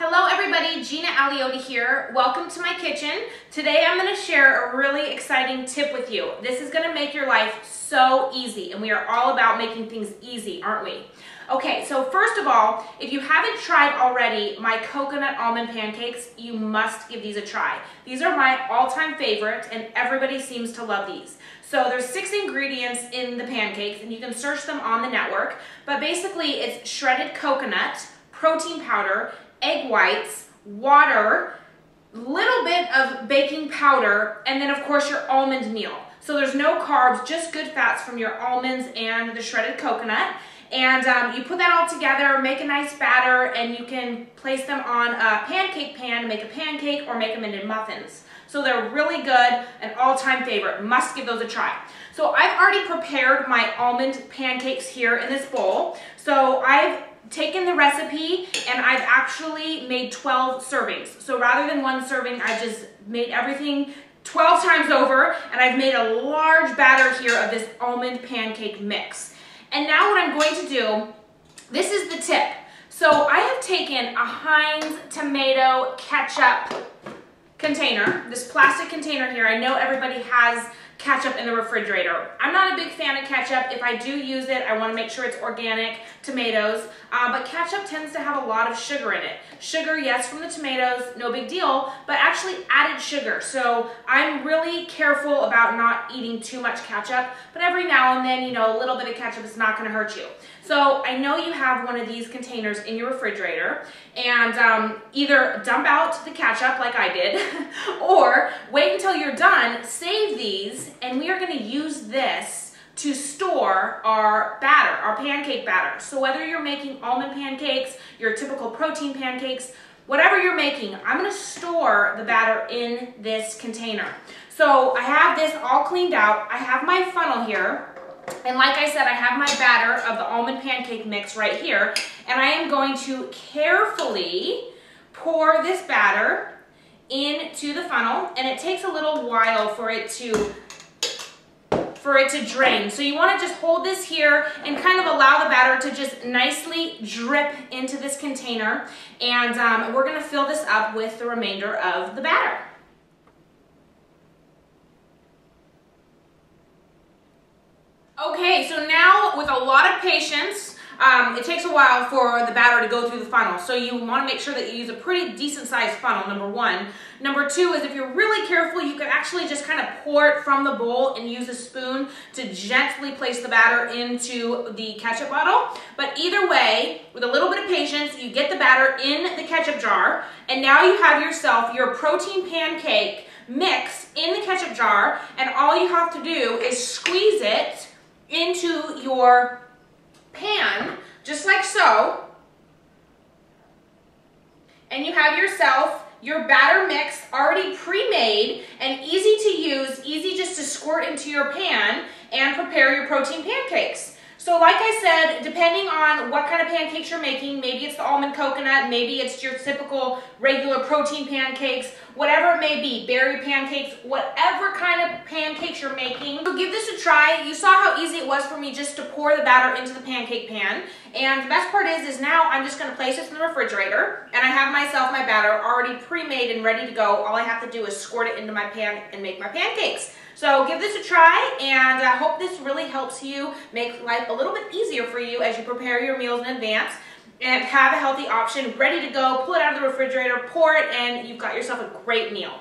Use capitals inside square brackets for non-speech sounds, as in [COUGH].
Hello everybody, Gina Aliotti here. Welcome to my kitchen. Today I'm gonna share a really exciting tip with you. This is gonna make your life so easy and we are all about making things easy, aren't we? Okay, so first of all, if you haven't tried already my coconut almond pancakes, you must give these a try. These are my all-time favorite and everybody seems to love these. So there's six ingredients in the pancakes and you can search them on the network, but basically it's shredded coconut, protein powder, egg whites, water, little bit of baking powder, and then of course your almond meal. So there's no carbs, just good fats from your almonds and the shredded coconut. And um, you put that all together, make a nice batter, and you can place them on a pancake pan, make a pancake, or make them into muffins. So they're really good, an all-time favorite. Must give those a try. So I've already prepared my almond pancakes here in this bowl. So I've taken the recipe and I've actually made 12 servings. So rather than one serving, I just made everything 12 times over and I've made a large batter here of this almond pancake mix. And now what I'm going to do, this is the tip. So I have taken a Heinz tomato ketchup container, this plastic container here. I know everybody has ketchup in the refrigerator. I'm not a big fan of ketchup. If I do use it, I want to make sure it's organic tomatoes, uh, but ketchup tends to have a lot of sugar in it. Sugar, yes, from the tomatoes, no big deal, but actually added sugar. So I'm really careful about not eating too much ketchup, but every now and then, you know, a little bit of ketchup is not going to hurt you. So I know you have one of these containers in your refrigerator and um, either dump out the ketchup like I did [LAUGHS] or wait until you're done, save these, and we are going to use this to store our batter, our pancake batter. So whether you're making almond pancakes, your typical protein pancakes, whatever you're making, I'm gonna store the batter in this container. So I have this all cleaned out. I have my funnel here. And like I said, I have my batter of the almond pancake mix right here. And I am going to carefully pour this batter into the funnel. And it takes a little while for it to for it to drain. So you want to just hold this here and kind of allow the batter to just nicely drip into this container. And um, we're going to fill this up with the remainder of the batter. Okay, so now with a lot of patience, um, it takes a while for the batter to go through the funnel. So you want to make sure that you use a pretty decent sized funnel, number one. Number two is if you're really careful, you can actually just kind of pour it from the bowl and use a spoon to gently place the batter into the ketchup bottle. But either way, with a little bit of patience, you get the batter in the ketchup jar, and now you have yourself your protein pancake mix in the ketchup jar, and all you have to do is squeeze it into your pan, just like so. And you have yourself your batter mix already pre-made and easy to use, easy just to squirt into your pan and prepare your protein pancakes. So like I said, depending on what kind of pancakes you're making, maybe it's the almond coconut, maybe it's your typical regular protein pancakes, whatever it may be, berry pancakes, whatever kind of pancakes you're making. So give this a try. You saw how easy it was for me just to pour the batter into the pancake pan. And the best part is, is now I'm just gonna place this in the refrigerator and I have myself my batter already pre-made and ready to go. All I have to do is squirt it into my pan and make my pancakes. So give this a try and I hope this really helps you make life a little bit easier for you as you prepare your meals in advance and have a healthy option ready to go. Pull it out of the refrigerator, pour it, and you've got yourself a great meal.